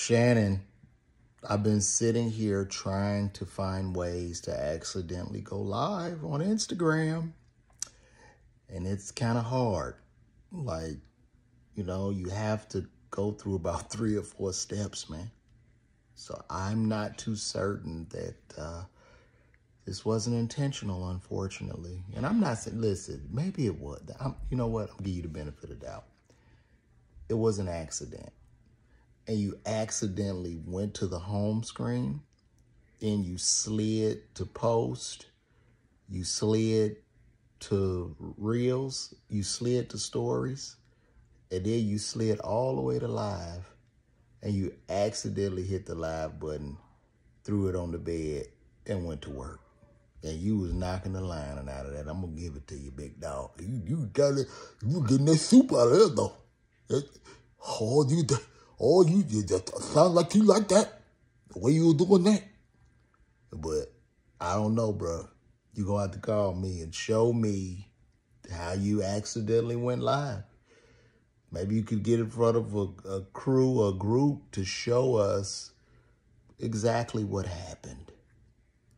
Shannon, I've been sitting here trying to find ways to accidentally go live on Instagram. And it's kind of hard. Like, you know, you have to go through about three or four steps, man. So I'm not too certain that uh, this wasn't intentional, unfortunately. And I'm not saying, listen, maybe it was. I'm, you know what? I'll give you the benefit of doubt. It was an accident. And you accidentally went to the home screen and you slid to post, you slid to reels, you slid to stories, and then you slid all the way to live and you accidentally hit the live button, threw it on the bed, and went to work. And you was knocking the lining out of that. I'm gonna give it to you, big dog. You you got it. You getting that soup out of there though. Oh, you, oh, you, you that sound like you like that. The way you were doing that. But I don't know, bro. You gonna have to call me and show me how you accidentally went live. Maybe you could get in front of a, a crew, a group to show us exactly what happened.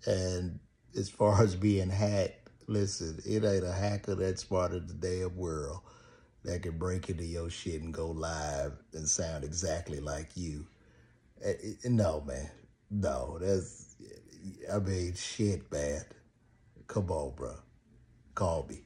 And as far as being hacked, listen, it ain't a hacker that smart in the damn world that can break into your shit and go live and sound exactly like you. Eh, eh, no, man. No, that's, I mean, shit, man. Come on, bro. Call me.